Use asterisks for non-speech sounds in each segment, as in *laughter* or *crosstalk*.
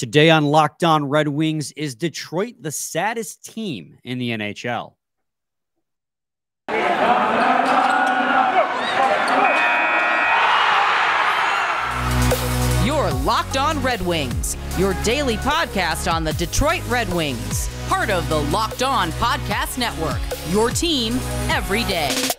Today on Locked On Red Wings, is Detroit the saddest team in the NHL? Your Locked On Red Wings, your daily podcast on the Detroit Red Wings, part of the Locked On Podcast Network. Your team every day.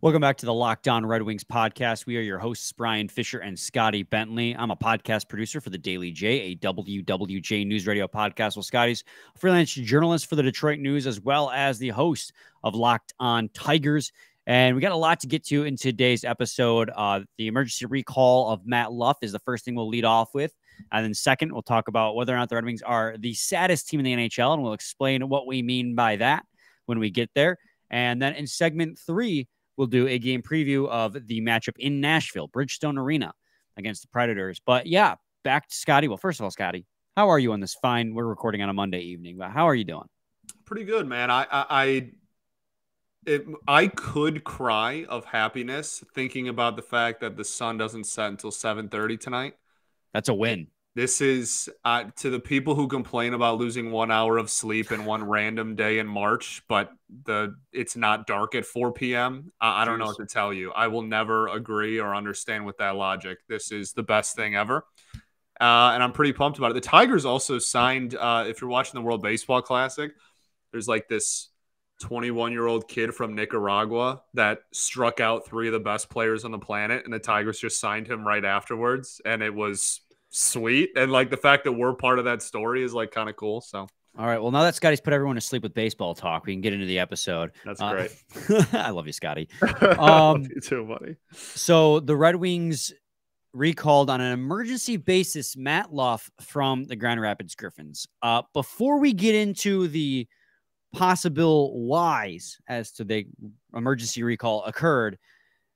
Welcome back to the Locked On Red Wings podcast. We are your hosts, Brian Fisher and Scotty Bentley. I'm a podcast producer for the Daily J, a WWJ News Radio podcast. Well, Scotty's a freelance journalist for the Detroit News, as well as the host of Locked On Tigers. And we got a lot to get to in today's episode. Uh, the emergency recall of Matt Luff is the first thing we'll lead off with. And then, second, we'll talk about whether or not the Red Wings are the saddest team in the NHL, and we'll explain what we mean by that when we get there. And then in segment three, we'll do a game preview of the matchup in Nashville, Bridgestone Arena against the Predators. But yeah, back to Scotty. Well, first of all, Scotty, how are you on this fine? We're recording on a Monday evening, but how are you doing? Pretty good, man. I I I, it, I could cry of happiness thinking about the fact that the sun doesn't set until 7:30 tonight. That's a win. This is uh, to the people who complain about losing one hour of sleep in one *laughs* random day in March, but the it's not dark at 4 p.m. I, I don't know what to tell you. I will never agree or understand with that logic. This is the best thing ever. Uh, and I'm pretty pumped about it. The Tigers also signed, uh, if you're watching the World Baseball Classic, there's like this 21 year old kid from Nicaragua that struck out three of the best players on the planet, and the Tigers just signed him right afterwards. And it was sweet. And like the fact that we're part of that story is like kind of cool. So. All right. Well, now that Scotty's put everyone to sleep with baseball talk, we can get into the episode. That's uh, great. *laughs* I love you, Scotty. *laughs* Um, you too, buddy. So the Red Wings recalled on an emergency basis Matt Luff from the Grand Rapids Griffins. Uh, before we get into the possible whys as to the emergency recall occurred,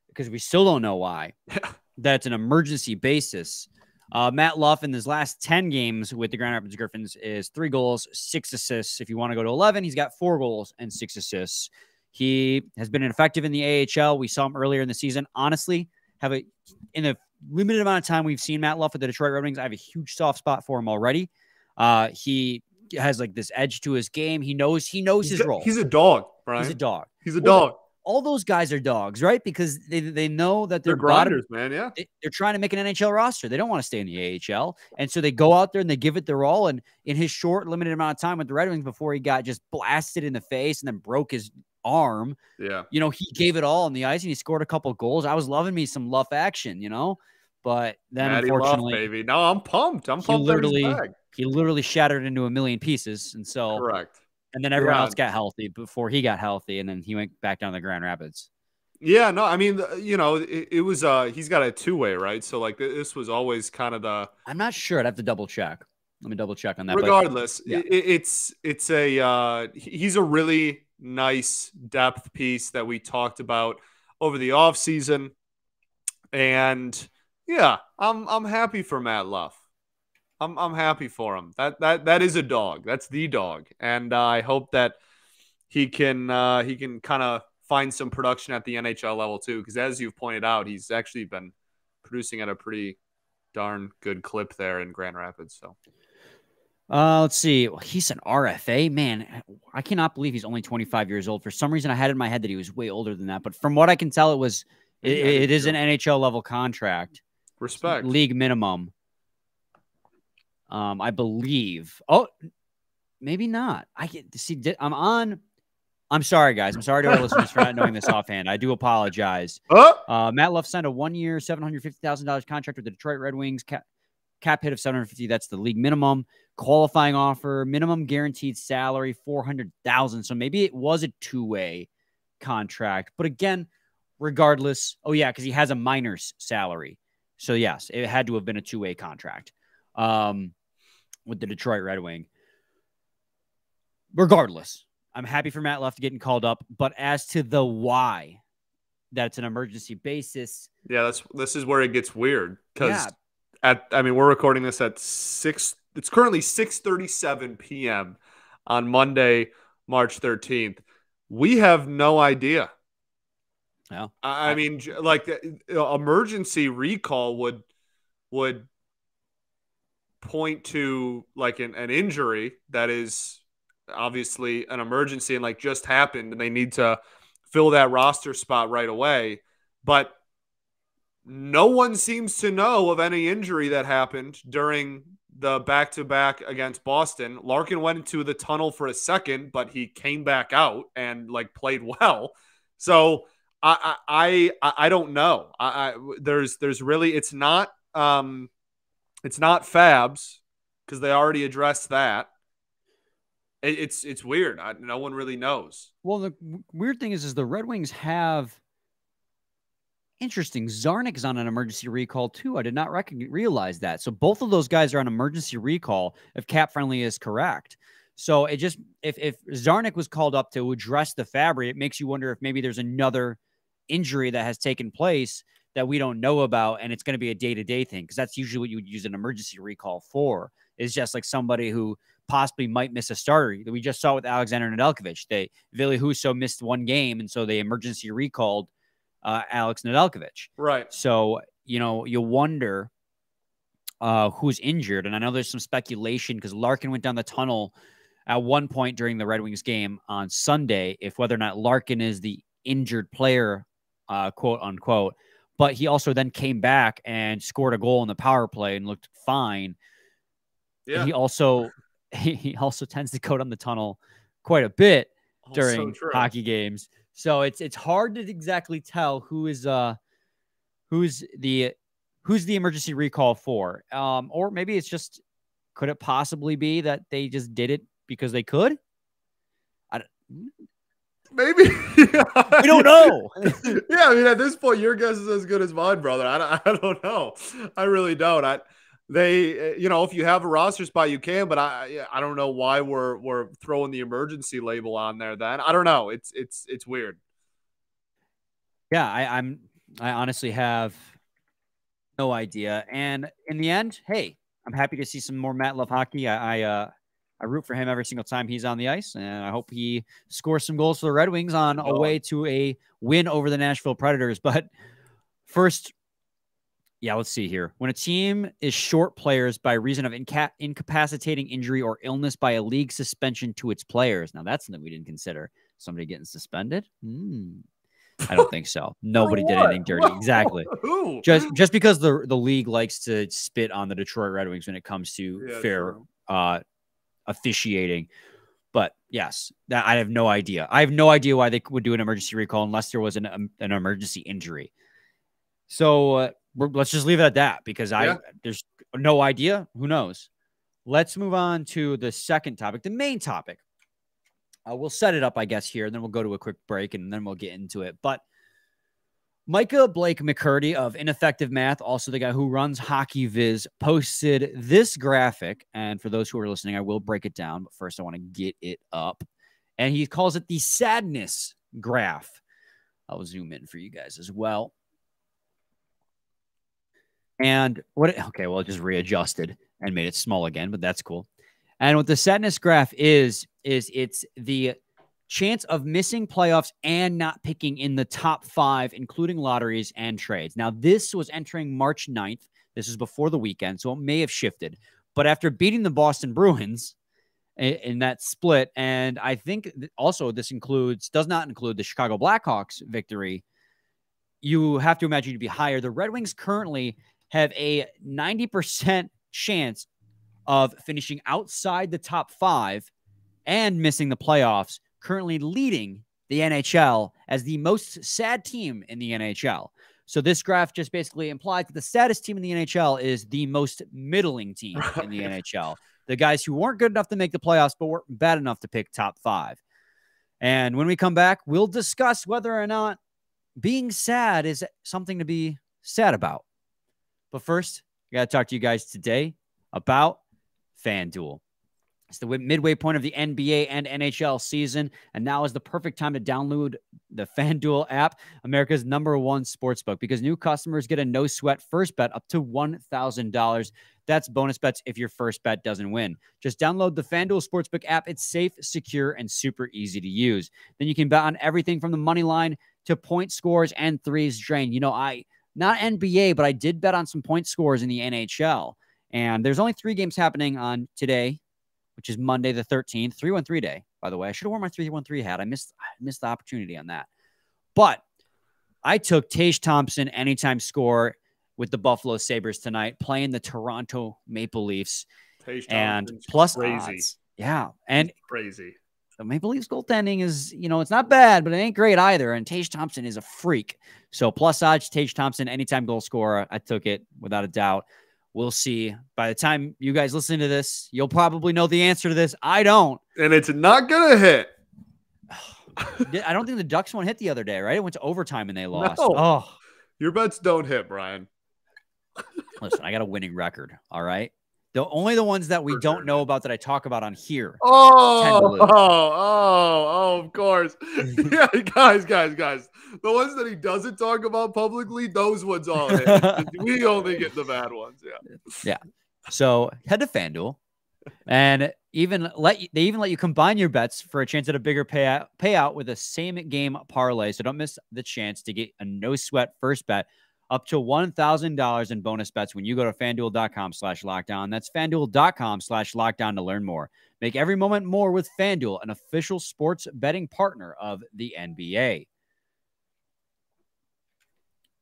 because we still don't know why, *laughs* that's an emergency basis. Uh, Matt Luff in his last 10 games with the Grand Rapids Griffins is three goals, six assists. If you want to go to 11, he's got four goals and six assists. He has been effective in the AHL. We saw him earlier in the season. Honestly, have a in a limited amount of time we've seen Matt Luff with the Detroit Red Wings. I have a huge soft spot for him already. Uh, he has like this edge to his game. He knows he knows he's his a, role. He's a dog, Brian. He's a dog. He's a dog all those guys are dogs, right? Because they, they know that they're, they're grinders, bottom, man. Yeah. They, are trying to make an NHL roster. They don't want to stay in the AHL. And so they go out there and they give it their all. And in his short, limited amount of time with the Red Wings before he got just blasted in the face and then broke his arm, yeah, you know, he gave it all on the ice and he scored a couple goals. I was loving me some Luff action, you know, but then Matty unfortunately, Luff, baby, no, I'm pumped. I'm pumped. He literally, he literally shattered into a million pieces. And so, correct. And then everyone yeah. else got healthy before he got healthy, and then he went back down to the Grand Rapids. Yeah, no, I mean, you know, it, it was uh he's got a two way, right? So like this was always kind of the. I'm not sure. I'd have to double check. Let me double check on that. Regardless, but, yeah. it, it's it's a uh he's a really nice depth piece that we talked about over the off season, and yeah, I'm I'm happy for Matt Luff. I'm I'm happy for him. That that that is a dog. That's the dog, and uh, I hope that he can uh, he can kind of find some production at the NHL level too. Because as you've pointed out, he's actually been producing at a pretty darn good clip there in Grand Rapids. So. Uh, let's see. He's an RFA. Man, I cannot believe he's only 25 years old. For some reason, I had in my head that he was way older than that. But from what I can tell, it was it, yeah, it is an NHL level contract. Respect. League minimum. Um, I believe. Oh, maybe not. I get see. I'm on I'm sorry, guys. I'm sorry to our *laughs* listeners for not knowing this offhand. I do apologize. Uh, Matt Luff signed a one-year, seven hundred fifty thousand dollars contract with the Detroit Red Wings. Cap, cap hit of seven hundred fifty. That's the league minimum. Qualifying offer, minimum guaranteed salary four hundred thousand. So maybe it was a two-way contract. But again, regardless, oh yeah, because he has a minor's salary. So yes, it had to have been a two-way contract um, with the Detroit Red Wing. Regardless, I'm happy for Matt Luff getting called up, but as to the why, that it's an emergency basis. Yeah, that's this is where it gets weird because yeah. at I mean we're recording this at six. It's currently 6:37 p.m. on Monday, March 13th. We have no idea. Yeah. I, I mean, like the emergency recall would would point to like an, an injury that is obviously an emergency and like just happened and they need to fill that roster spot right away. But no one seems to know of any injury that happened during the back to back against Boston. Larkin went into the tunnel for a second, but he came back out and like played well. So I I I, I don't know. I, I there's there's really it's not um it's not Fabs because they already addressed that. It, it's it's weird. I, no one really knows. Well, the weird thing is, is the Red Wings have interesting. Czarnik is on an emergency recall too. I did not recognize, realize that. So both of those guys are on emergency recall. If cap friendly is correct. So it just if if Czarnik was called up to address the Fabbri, it makes you wonder if maybe there's another injury that has taken place that we don't know about and it's going to be a day-to-day thing because that's usually what you would use an emergency recall for is just like somebody who possibly might miss a starter. That we just saw with alexander nedeljkovic they Ville Husso missed one game and so they emergency recalled uh, alex nedeljkovic. Right. So you know you wonder uh, who's injured and i know there's some speculation because larkin went down the tunnel at one point during the red wings game on sunday if whether or not larkin is the injured player uh, quote unquote but he also then came back and scored a goal in the power play and looked fine. Yeah. He also *laughs* he, he also tends to go down the tunnel quite a bit oh, during so hockey games. So it's it's hard to exactly tell who is uh who's the who's the emergency recall for. Um or maybe it's just could it possibly be that they just did it because they could? I don't, Maybe *laughs* we don't know. *laughs* yeah, I mean, at this point, your guess is as good as mine, brother. I don't, *laughs* I don't know. I really don't. I they, you know, if you have a roster spot, you can, but I, I don't know why we're we're throwing the emergency label on there. Then I don't know. It's it's it's weird. Yeah, I, I'm. I honestly have no idea. And in the end, hey, I'm happy to see some more Matt Luff hockey. I, I uh, I root for him every single time he's on the ice, and I hope he scores some goals for the Red Wings on a way to a win over the Nashville Predators. *laughs* But first, yeah, let's see here. When a team is short players by reason of inca- incapacitating injury or illness by a league suspension to its players, now that's something we didn't consider. Somebody getting suspended? Hmm. I don't think so. *laughs* Nobody did anything dirty. Exactly. *laughs* Just just because the the league likes to spit on the Detroit Red Wings when it comes to yeah, fair uh, officiating. But yes, that I have no idea. I have no idea why they would do an emergency recall unless there was an um, an emergency injury. So uh, let's just leave it at that because yeah. I there's no idea. Who knows? Let's move on to the second topic, the main topic. Uh, we'll set it up, I guess, here, and then we'll go to a quick break, and then we'll get into it. But Micah Blake McCurdy of Ineffective Math, also the guy who runs Hockey Viz, posted this graphic. And for those who are listening, I will break it down. But first, I want to get it up. And he calls it the sadness graph. I'll zoom in for you guys as well. And what, it, okay, well, it just readjusted and made it small again, but that's cool. And what the sadness graph is, is it's the chance of missing playoffs and not picking in the top five, including lotteries and trades. Now, this was entering March 9th. This is before the weekend, so it may have shifted. But after beating the Boston Bruins in, that split, and I think also this includes, does not include the Chicago Blackhawks victory, you have to imagine to be higher. The Red Wings currently have a 90% chance of finishing outside the top five and missing the playoffs currently leading the NHL as the most sad team in the NHL. So this graph just basically implies that the saddest team in the NHL is the most middling team right. *laughs* in the NHL. The guys who weren't good enough to make the playoffs, but weren't bad enough to pick top five. And when we come back, we'll discuss whether or not being sad is something to be sad about. But first, I got to talk to you guys today about FanDuel. It's the midway point of the NBA and NHL season, and now is the perfect time to download the FanDuel app, America's number one sportsbook, because new customers get a no sweat first bet up to $1,000. That's bonus bets if your first bet doesn't win. Just download the FanDuel Sportsbook app. It's safe, secure, and super easy to use. Then you can bet on everything from the money line to point scores and threes drained. You know, I not NBA, but I did bet on some point scores in the NHL. And there's only three games happening on today, which is Monday the 13th, 313 day, by the way. I should have worn my 313 hat. I missed I missed the opportunity on that. But I took Tage Thompson anytime score with the Buffalo Sabres tonight, playing the Toronto Maple Leafs. Tage and Thompson's plus crazy. odds. Yeah. And Crazy. the Maple Leafs goaltending is, you know, it's not bad, but it ain't great either. And Tage Thompson is a freak. So plus odds, Tage Thompson, anytime goal scorer. I took it without a doubt. We'll see. By the time you guys listen to this, you'll probably know the answer to this. I don't. And it's not gonna hit. *sighs* I don't think the Ducks one hit the other day, right? It went to overtime and they lost. No. Oh, Your bets don't hit, Brian. listen, I got a winning record. All right. The only the ones that we don't know about that I talk about on here. Oh, oh, oh, oh, of course. *laughs* yeah, guys, guys, guys. The ones that he doesn't talk about publicly, those ones all *laughs* we only get the bad ones. Yeah. Yeah. So head to FanDuel and even let you, they even let you combine your bets for a chance at a bigger payout payout with a same game parlay. So don't miss the chance to get a no sweat first bet up to $1,000 in bonus bets when you go to fanduel.com slash lockdown. That's fanduel.com slash lockdown to learn more. Make every moment more with FanDuel, an official sports betting partner of the NBA.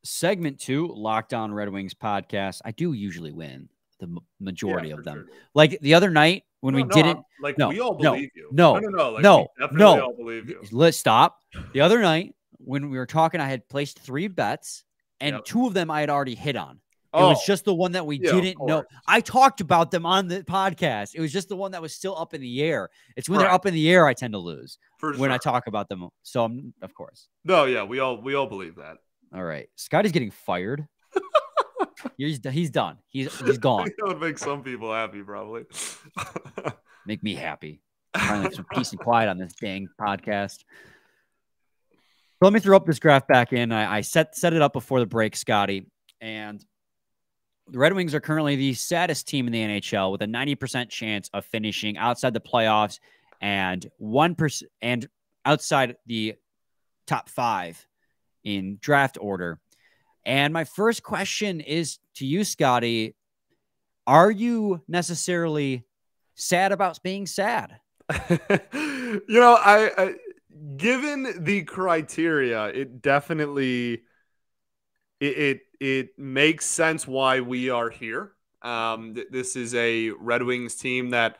Segment two, Locked On Red Wings podcast. I do usually win the majority Yeah, of them. sure. Like the other night when we No, no, didn't, like no, we all no, believe you. no, no, no, like, no, no. all believe you. let's stop. The other night when we were talking, I had placed three bets and Yep. two of them I had already hit on. It Oh, was just the one that we yeah, didn't know. I talked about them on the podcast. It was just the one that was still up in the air. It's when they're up in the air I tend to lose for when I talk about them. So I'm, of course. No, yeah, we all we all believe that. All right. Scotty's getting fired. *laughs* he's he's done. He's *laughs* he's gone. that would make some people happy, probably. Make me happy. *laughs* Finally, some peace and quiet on this dang podcast. So let me throw up this graph back in. I, I set set it up before the break, Scotty, and the Red Wings are currently the saddest team in the NHL with a 90% chance of finishing outside the playoffs and 1% and outside the top 5 in draft order. And my first question is to you, Scotty. Are you necessarily sad about being sad? *laughs* you know, I, I given the criteria, it definitely it it, it makes sense why we are here. Um, th- this is a Red Wings team that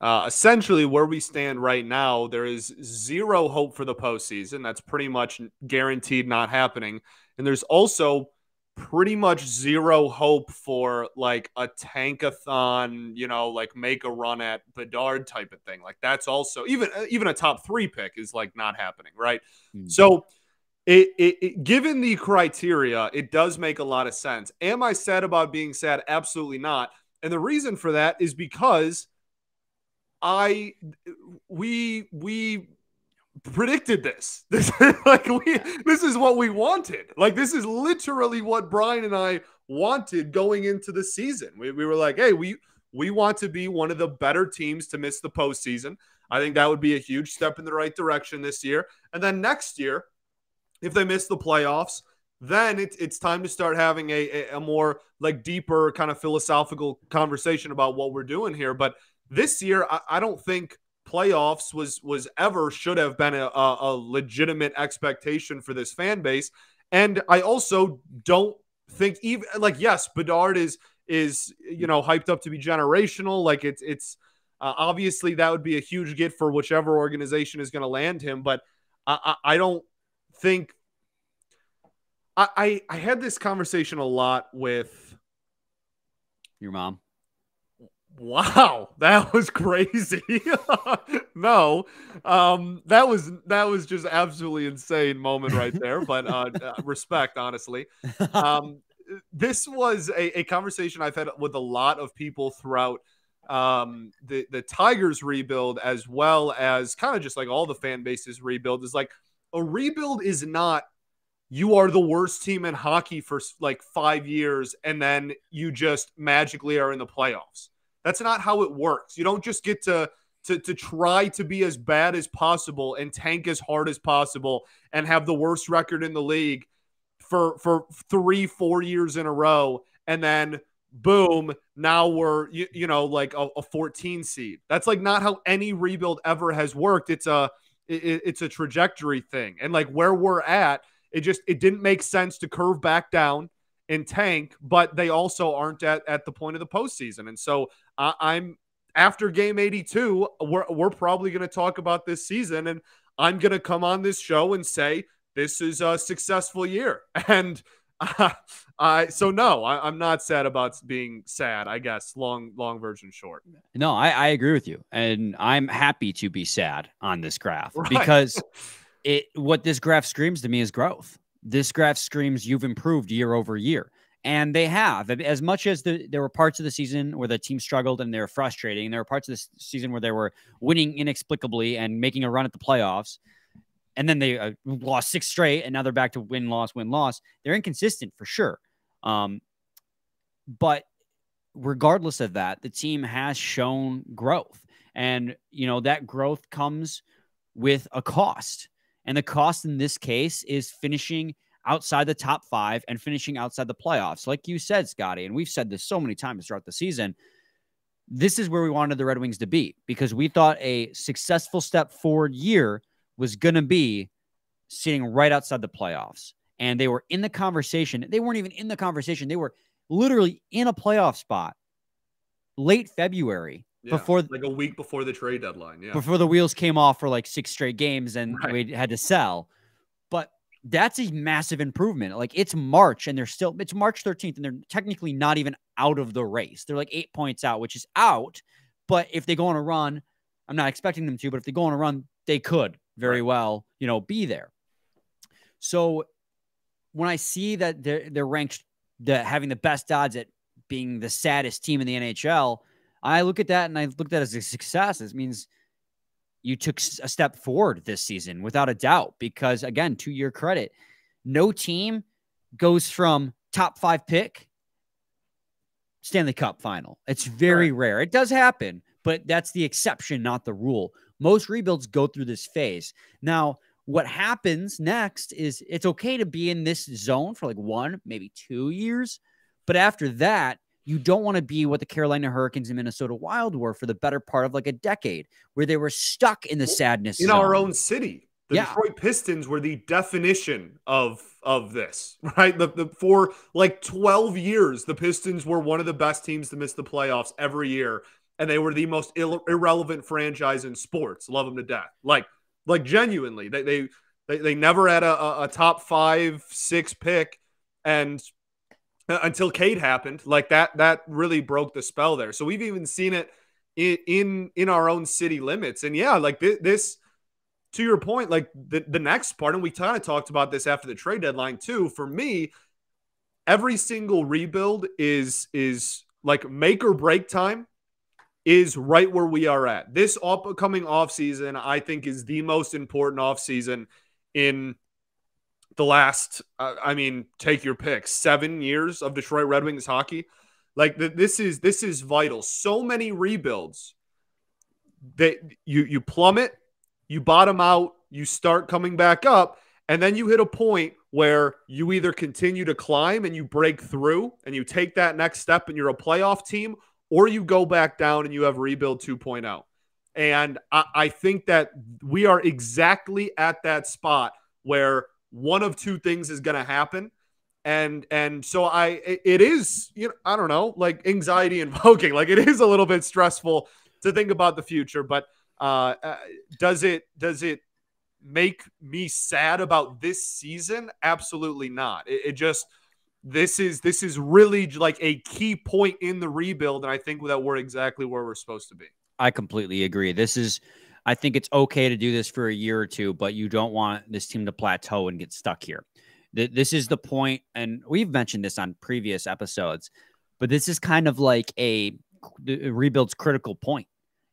uh, essentially where we stand right now, there is zero hope for the postseason. That's pretty much guaranteed not happening. And there's also pretty much zero hope for like a tankathon, you know, like make a run at Bedard type of thing. Like that's also even even a top three pick is like not happening, right? Hmm. So it, it, it given the criteria, it does make a lot of sense. Am I sad about being sad? Absolutely not. And the reason for that is because I we we predicted this. *laughs* This like we this is what we wanted. Like this is literally what Brian and I wanted going into the season. We, we were like, hey, we we want to be one of the better teams to miss the postseason. I think that would be a huge step in the right direction this year. And then next year, if they miss the playoffs, then it's it's time to start having a, a, a more like deeper kind of philosophical conversation about what we're doing here. But this year, I, I don't think playoffs was was ever should have been a, a, legitimate expectation for this fan base. And I also don't think even like yes, Bedard is is you know hyped up to be generational. Like it's it's uh, obviously that would be a huge get for whichever organization is going to land him. But I, I, I don't think I, I I had this conversation a lot with Your mom. Wow, that was crazy. *laughs* no, um, that was that was just absolutely insane moment right there. But uh, *laughs* uh, respect, honestly. Um, this was a, a conversation I've had with a lot of people throughout um, the the Tigers rebuild, as well as kind of just like all the fan bases rebuild. Is like a rebuild is not you are the worst team in hockey for like five years, and then you just magically are in the playoffs. That's not how it works. You don't just get to to, to try to be as bad as possible and tank as hard as possible and have the worst record in the league for for three, four years in a row, and then boom, now we're you, you know like a, a 14 seed. That's like not how any rebuild ever has worked. It's a it, it's a trajectory thing, and like where we're at, it just it didn't make sense to curve back down and tank, but they also aren't at at the point of the postseason, and so uh, I'm after game 82, we're we're probably going to talk about this season, and I'm going to come on this show and say this is a successful year. *laughs* And uh, I so no, I, am not sad about being sad. I guess long long version short. No, I, I agree with you, and I'm happy to be sad on this graph right. because *laughs* it what this graph screams to me is growth. This graph screams you've improved year over year. And they have. As much as the, there were parts of the season where the team struggled and they were frustrating, there were parts of the season where they were winning inexplicably and making a run at the playoffs and then they uh, lost six straight, and now they're back to win loss win loss. They're inconsistent for sure. Um, but regardless of that, the team has shown growth, and you know that growth comes with a cost, and the cost in this case is finishing outside the top five and finishing outside the playoffs. Like you said, Scotty, and we've said this so many times throughout the season. This is where we wanted the Red Wings to be because we thought a successful step forward year was going to be sitting right outside the playoffs. And they were in the conversation. They weren't even in the conversation. They were literally in a playoff spot late February yeah, before like a week before the trade deadline. Yeah. Before the wheels came off for like six straight games and right. we had to sell. That's a massive improvement. Like it's March and they're still it's March 13th and they're technically not even out of the race. They're like 8 points out, which is out, but if they go on a run, I'm not expecting them to, but if they go on a run, they could very right. well, you know, be there. So when I see that they're, they're ranked the having the best odds at being the saddest team in the NHL, I look at that and I look at that as a success. It means you took a step forward this season without a doubt. Because again, to your credit, no team goes from top five pick Stanley Cup final. It's very right. rare. It does happen, but that's the exception, not the rule. Most rebuilds go through this phase. Now, what happens next is it's okay to be in this zone for like one, maybe two years. But after that, you don't want to be what the Carolina Hurricanes and Minnesota Wild were for the better part of like a decade, where they were stuck in the sadness in zone. our own city. The yeah. Detroit Pistons were the definition of of this, *laughs* right? The, the for like 12 years, the Pistons were one of the best teams to miss the playoffs every year and they were the most Ill- irrelevant franchise in sports. Love them to death. Like, like genuinely, they they they, they never had a, a top five, six pick, and until Cade happened, like that that really broke the spell there. So we've even seen it in in, in our own city limits, and yeah, like this, this to your point, like the, the next part, and we kind of talked about this after the trade deadline too. For me, every single rebuild is is like make or break time is right where we are at. This upcoming offseason, I think, is the most important offseason in the last, uh, I mean, take your pick, seven years of Detroit Red Wings hockey. Like this is this is vital. So many rebuilds that you you plummet, you bottom out, you start coming back up, and then you hit a point where you either continue to climb and you break through and you take that next step and you're a playoff team, or you go back down and you have rebuild 2.0. And I, I think that we are exactly at that spot where one of two things is going to happen. And and so i it is you know i don't know like anxiety invoking *laughs* like it is a little bit stressful to think about the future but uh, uh, does it does it make me sad about this season? Absolutely not. It, it just this is this is really like a key point in the rebuild and i think that we're exactly where we're supposed to be. I completely agree. This is i think it's okay to do this for a year or two but you don't want this team to plateau and get stuck here this is the point and we've mentioned this on previous episodes but this is kind of like a rebuild's critical point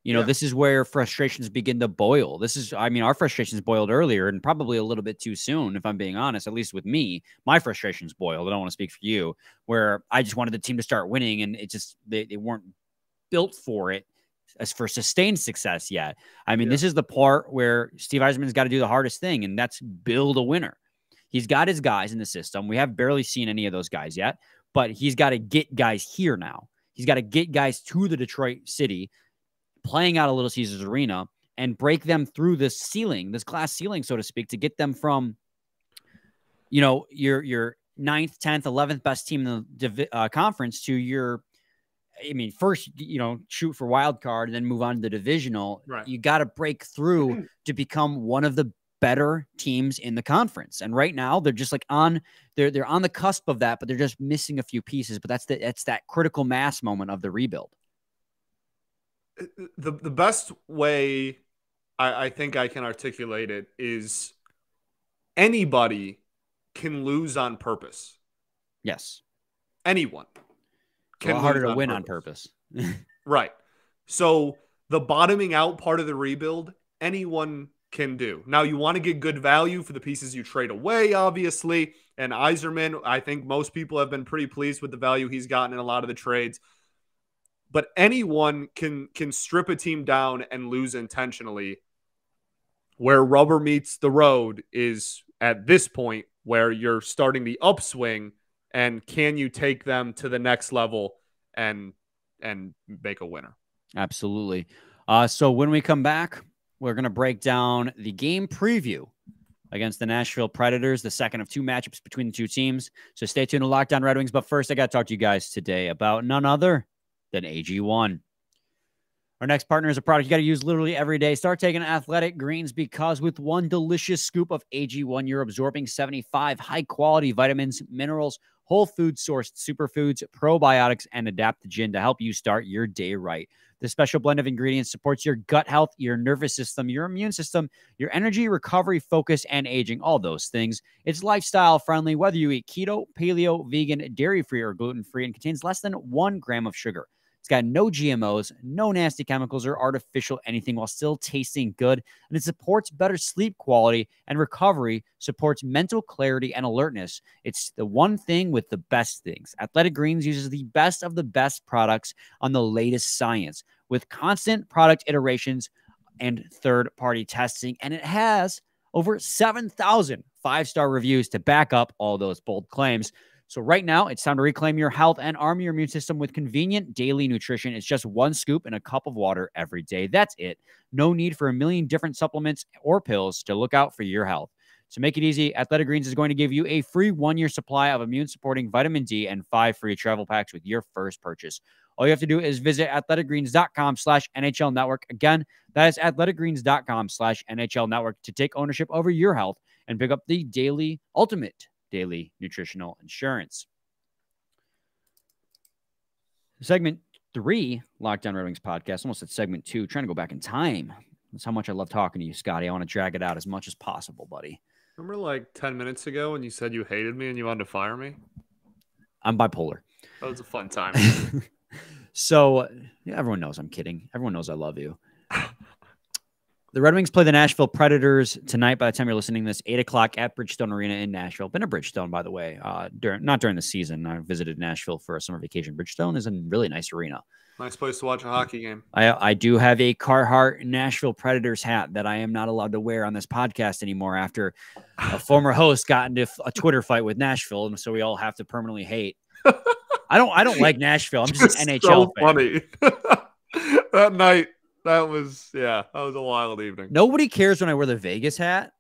you know, yeah. this is where frustrations begin to boil. This is, I mean, our frustrations boiled earlier and probably a little bit too soon, if I'm being honest, at least with me. My frustrations boiled. I don't want to speak for you, where I just wanted the team to start winning and it just, they, they weren't built for it as for sustained success yet. I mean, yeah. this is the part where Steve Yzerman's got to do the hardest thing, and that's build a winner. He's got his guys in the system. We have barely seen any of those guys yet, but he's got to get guys here now. He's got to get guys to the Detroit City, playing out a Little Caesars Arena, and break them through this ceiling, this glass ceiling, so to speak, to get them from, you know, your your ninth, tenth, eleventh best team in the uh, conference to your I mean, first, you know, shoot for wild card and then move on to the divisional. Right. You got to break through *clears throat* to become one of the better teams in the conference. And right now, they're just like on they're they're on the cusp of that, but they're just missing a few pieces. But that's the that's that critical mass moment of the rebuild. Uh, the the best way I, I think I can articulate it is anybody can lose on purpose. Yes. Anyone can harder to win purpose. on purpose. *laughs* right. So the bottoming out part of the rebuild, anyone can do. Now you want to get good value for the pieces you trade away, obviously. And Yzerman, I think most people have been pretty pleased with the value he's gotten in a lot of the trades. But anyone can can strip a team down and lose intentionally. Where rubber meets the road is at this point where you're starting the upswing and can you take them to the next level and and make a winner absolutely uh, so when we come back we're going to break down the game preview against the Nashville Predators, the second of two matchups between the two teams. So stay tuned to Locked On Red Wings. But first, I got to talk to you guys today about none other than AG1. Our next partner is a product you got to use literally every day. Start taking athletic greens because with one delicious scoop of AG1, you're absorbing 75 high quality vitamins, minerals, whole food sourced superfoods, probiotics, and adaptogen to help you start your day right. The special blend of ingredients supports your gut health, your nervous system, your immune system, your energy, recovery, focus, and aging, all those things. It's lifestyle friendly, whether you eat keto, paleo, vegan, dairy free, or gluten free, and contains less than one gram of sugar. It's got no GMOs, no nasty chemicals or artificial anything while still tasting good. And it supports better sleep quality and recovery, supports mental clarity and alertness. It's the one thing with the best things. Athletic Greens uses the best of the best products on the latest science with constant product iterations and third party testing. And it has over 7,000 five star reviews to back up all those bold claims. So, right now, it's time to reclaim your health and arm your immune system with convenient daily nutrition. It's just one scoop in a cup of water every day. That's it. No need for a million different supplements or pills to look out for your health. To make it easy, Athletic Greens is going to give you a free one year supply of immune supporting vitamin D and five free travel packs with your first purchase. All you have to do is visit athleticgreens.com slash NHL network. Again, that is athleticgreens.com slash NHL network to take ownership over your health and pick up the daily ultimate daily nutritional insurance. Segment three, Locked On Red Wings podcast, almost at segment two, trying to go back in time. That's how much I love talking to you, Scotty. I want to drag it out as much as possible, buddy. Remember like 10 minutes ago when you said you hated me and you wanted to fire me? I'm bipolar. That was a fun time. *laughs* so, yeah, everyone knows I'm kidding. Everyone knows I love you. The Red Wings play the Nashville Predators tonight. By the time you're listening to this, eight o'clock at Bridgestone Arena in Nashville. Been to Bridgestone, by the way. Uh, during not during the season. I visited Nashville for a summer vacation. Bridgestone is a really nice arena. Nice place to watch a hockey game. I I do have a Carhartt Nashville Predators hat that I am not allowed to wear on this podcast anymore after a *laughs* former host got into a Twitter fight with Nashville, and so we all have to permanently hate. I don't I don't like Nashville. I'm just, just an *laughs* NHL so fan. funny. *laughs* that night that was yeah, that was a wild evening. Nobody cares when I wear the Vegas hat,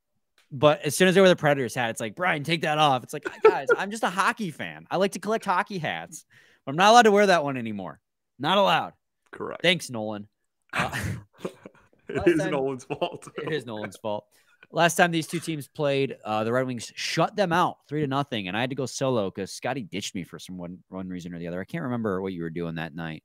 but as soon as I wear the Predators hat, it's like Brian, take that off. It's like guys, I'm just a hockey fan. I like to collect hockey hats. I'm not allowed to wear that one anymore. Not allowed. Correct. Thanks, Nolan. *laughs* Uh, it is time, Nolan's fault. it is Nolan's fault. Last time these two teams played, uh, the Red Wings shut them out three to nothing, and I had to go solo because Scotty ditched me for some one one reason or the other. I can't remember what you were doing that night.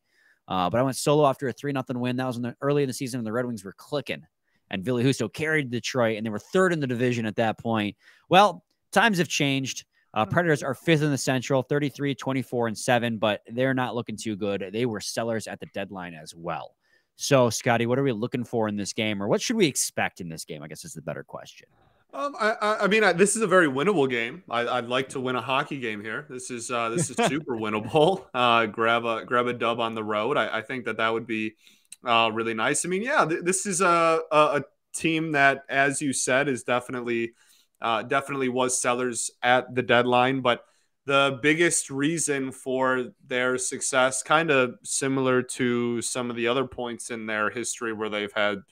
Uh, but I went solo after a 3 nothing win. That was in the early in the season and the Red Wings were clicking. And Ville Husso carried Detroit, and they were third in the division at that point. Well, times have changed. Uh, Predators are fifth in the Central, 33, 24, and 7, but they're not looking too good. They were sellers at the deadline as well. So, Scotty, what are we looking for in this game, or what should we expect in this game? I guess is the better question. Um, I, I mean, I, this is a very winnable game. I, would like to win a hockey game here. This is uh, this is super *laughs* winnable. Uh, grab a grab a dub on the road. I, I think that that would be uh, really nice. I mean, yeah, th- this is a, a, a team that, as you said, is definitely uh, definitely was sellers at the deadline, but the biggest reason for their success, kind of similar to some of the other points in their history where they've had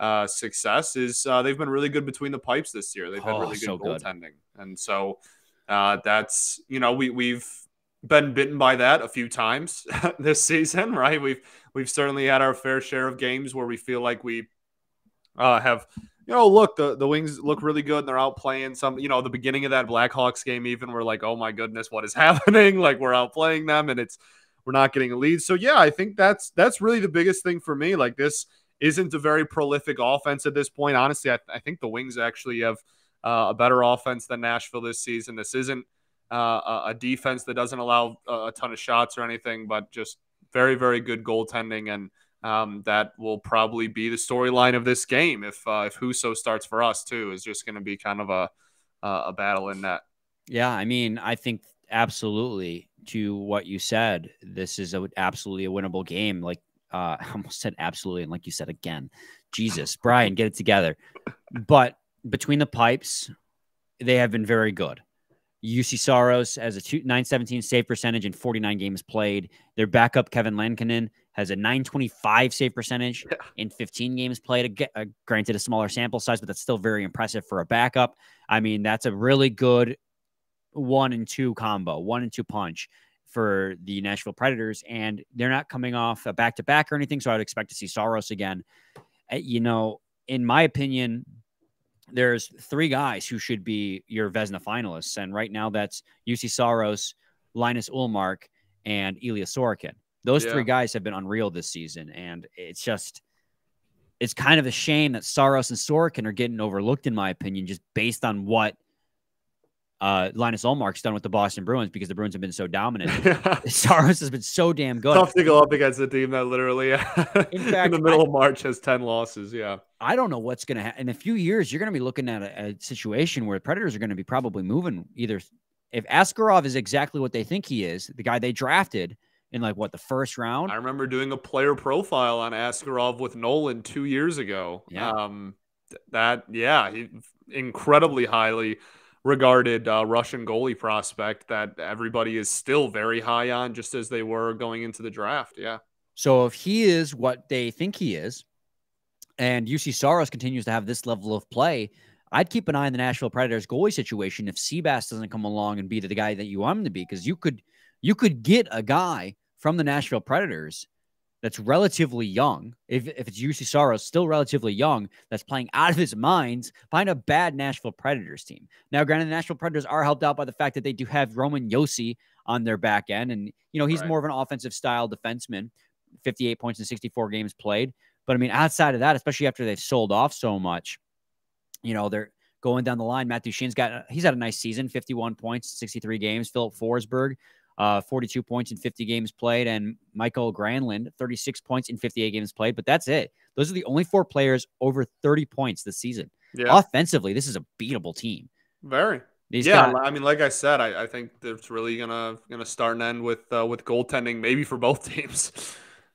uh, success, is uh, they've been really good between the pipes this year. They've had oh, really good so goaltending, good. and so uh, that's you know we we've been bitten by that a few times *laughs* this season, right? We've we've certainly had our fair share of games where we feel like we uh, have you know, look, the, the Wings look really good and they're out playing some, you know, the beginning of that Blackhawks game, even we're like, oh my goodness, what is *laughs* happening? Like we're out playing them and it's, we're not getting a lead. So yeah, I think that's, that's really the biggest thing for me. Like this isn't a very prolific offense at this point. Honestly, I, I think the Wings actually have uh, a better offense than Nashville this season. This isn't uh, a defense that doesn't allow a ton of shots or anything, but just very, very good goaltending and, um, that will probably be the storyline of this game. If uh, if Husso starts for us too, is just going to be kind of a a battle in that. Yeah, I mean, I think absolutely to what you said. This is a, absolutely a winnable game. Like uh, *laughs* I almost said absolutely, and like you said again, Jesus, Brian, get it together. But between the pipes, they have been very good. Juuse Saros has a two, 917 save percentage in 49 games played. Their backup, Kevin Lankinen, has a 925 save percentage yeah. in 15 games played. Uh, granted, a smaller sample size, but that's still very impressive for a backup. I mean, that's a really good one and two combo, one and two punch for the Nashville Predators. And they're not coming off a back to back or anything. So I would expect to see Saros again. Uh, you know, in my opinion, there's three guys who should be your Vezina finalists. And right now that's Juuse Saros, Linus Ullmark, and Ilya Sorokin. Those yeah. three guys have been unreal this season, and it's just it's kind of a shame that Saros and Sorokin are getting overlooked, in my opinion, just based on what uh, Linus Ullmark's done with the Boston Bruins because the Bruins have been so dominant. *laughs* *laughs* Saros has been so damn good. Tough to go up against a team that literally, *laughs* in, fact, in the middle I, of March, has ten losses. Yeah, I don't know what's going to happen in a few years. You're going to be looking at a, a situation where the Predators are going to be probably moving either. If Askarov is exactly what they think he is, the guy they drafted in like what the first round. I remember doing a player profile on Askarov with Nolan two years ago. Yeah. Um, that yeah, he, incredibly highly regarded uh, Russian goalie prospect that everybody is still very high on, just as they were going into the draft. Yeah. So if he is what they think he is, and Juuse Saros continues to have this level of play, I'd keep an eye on the Nashville Predators goalie situation if Seabass doesn't come along and be the guy that you want him to be, because you could you could get a guy from the Nashville Predators that's relatively young, if, if it's Juuse Saros, still relatively young, that's playing out of his mind behind a bad Nashville Predators team. Now, granted, the Nashville Predators are helped out by the fact that they do have Roman Josi on their back end. And, you know, he's right. more of an offensive style defenseman, 58 points in 64 games played. But I mean, outside of that, especially after they've sold off so much, you know, they're going down the line. Matt Duchene's got, he's had a nice season, 51 points, 63 games. Filip Forsberg, uh, 42 points in 50 games played, and Mikael Granlund, 36 points in 58 games played. But that's it. Those are the only four players over 30 points this season. Yeah. Offensively, this is a beatable team. Very. These yeah, guys, I mean, like I said, I, I think it's really gonna gonna start and end with uh, with goaltending, maybe for both *laughs* teams.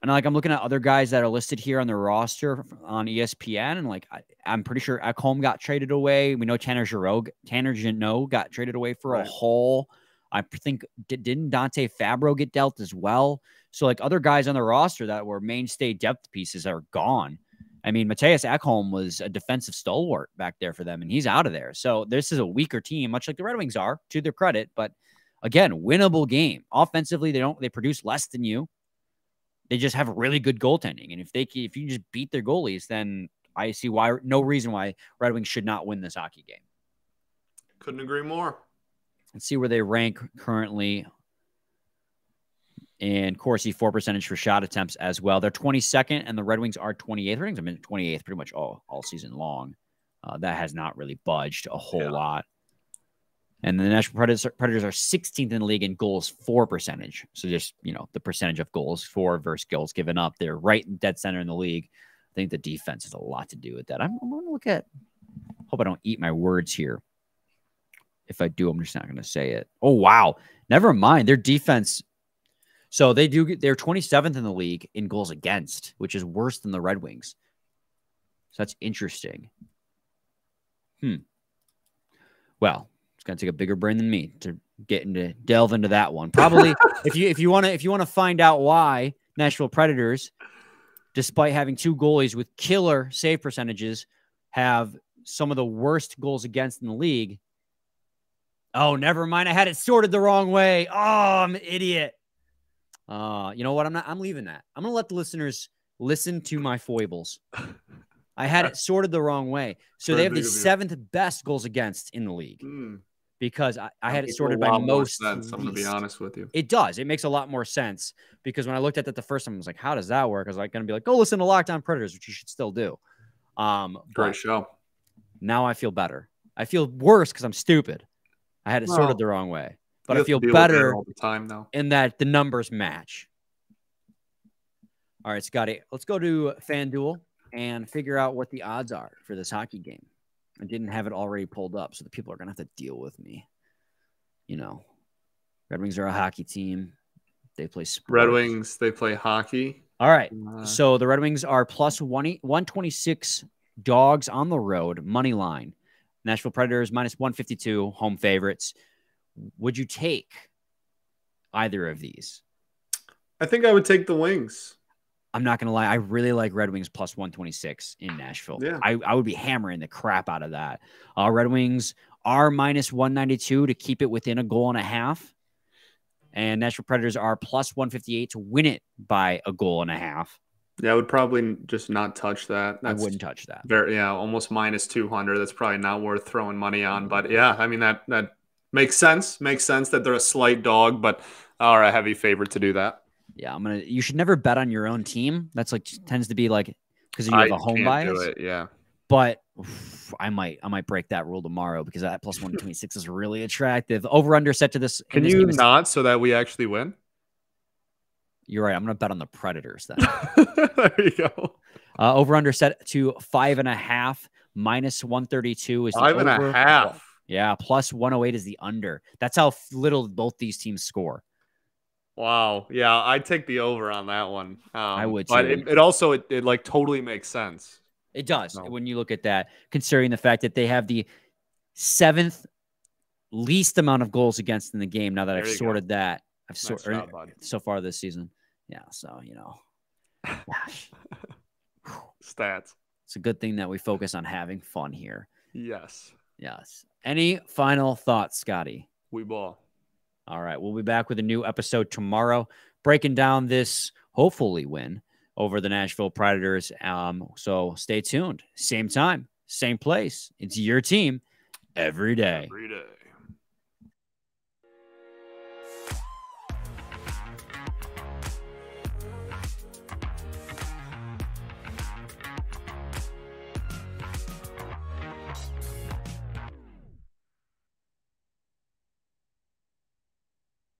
And like I'm looking at other guys that are listed here on the roster on ESPN, and like I, am pretty sure Ekholm got traded away. We know Tanner Giroux, Tanner Jeannot got traded away for right. a whole I think didn't Dante Fabbro get dealt as well? So like other guys on the roster that were mainstay depth pieces are gone. I mean, Mattias Ekholm was a defensive stalwart back there for them, and he's out of there. So this is a weaker team, much like the Red Wings are, to their credit. But again, winnable game. Offensively, they don't they produce less than you. They just have really good goaltending, and if they if you just beat their goalies, then I see why no reason why Red Wings should not win this hockey game. Couldn't agree more. Let's see where they rank currently in Corsi for percentage for shot attempts as well. They're 22nd, and the Red Wings are 28th. Red Wings have been 28th pretty much all, all season long. Uh, that has not really budged a whole yeah. lot. And the National Predators, Predators are 16th in the league in goals for percentage. So just, you know, the percentage of goals for versus goals given up. They're right in dead center in the league. I think the defense has a lot to do with that. I'm, I'm going to look at, hope I don't eat my words here. If I do, I'm just not going to say it. Oh, wow. Never mind. Their defense. So they do they're 27th in the league in goals against, which is worse than the Red Wings. So that's interesting. Hmm. Well, it's gonna take a bigger brain than me to get into delve into that one. Probably *laughs* if you if you want to if you want to find out why Nashville Predators, despite having two goalies with killer save percentages, have some of the worst goals against in the league. Oh, never mind. I had it sorted the wrong way. Oh, I'm an idiot. Uh, you know what? I'm not. I'm leaving that. I'm gonna let the listeners listen to my foibles. I had it *laughs* sorted the wrong way. So they have the seventh best goals against in the league Mm, because I, I had it sorted by most. sense, I'm gonna be honest with you. It does. It makes a lot more sense because when I looked at that the first time, I was like, "How does that work?" I was like, "Gonna be like, go listen to Locked On Predators," which you should still do. Um, Great show. now I feel better. I feel worse because I'm stupid. I had it Well, sorted the wrong way, but I feel deal with that better all the time though. in that the numbers match. All right, Scotty, let's go to FanDuel and figure out what the odds are for this hockey game. I didn't have it already pulled up, so the people are going to have to deal with me. You know, Red Wings are a hockey team. They play sports. Red Wings, they play hockey. All right. Uh, So the Red Wings are plus one, 126 dogs on the road, money line. Nashville Predators minus 152, home favorites. Would you take either of these? I think I would take the Wings. I'm not gonna lie, I really like Red Wings plus 126 in Nashville. Yeah. I, I would be hammering the crap out of that. Uh, Red Wings are minus 192 to keep it within a goal and a half. And Nashville Predators are plus 158 to win it by a goal and a half. Yeah, I would probably just not touch that. That's I wouldn't touch that. very yeah, almost minus two hundred. That's probably not worth throwing money on. Mm-hmm. But yeah, I mean that that makes sense. Makes sense that they're a slight dog, but are a heavy favorite to do that. Yeah, I'm gonna. You should never bet on your own team. That's like tends to be like because you have I a home bias. do it. Yeah, But oof, I might, I might break that rule tomorrow because that plus one twenty six is really attractive. Over under set to this. can this you not so that we actually win? You're right. I'm gonna bet on the Predators then. *laughs* there you go. uh, over under set to five and a half. Minus one thirty two is the Five and a half. Yeah, plus one hundred eight is the under. That's how little both these teams score. Wow. Yeah, I'd take the over on that one. Um, would But it, it also it, it like totally makes sense. It does No. when you look at that, considering the fact that they have the seventh least amount of goals against in the game. Now that There I've you go. sorted that, I've Nice sorted bud. so far this season. Yeah, so you know, gosh, *laughs* Stats. it's a good thing that we focus on having fun here. Yes. Yes. Any final thoughts, Scotty? We ball. All right, we'll be back with a new episode tomorrow, breaking down this hopefully win over the Nashville Predators. Um, so stay tuned. Same time, same place. It's your team every day. Every day.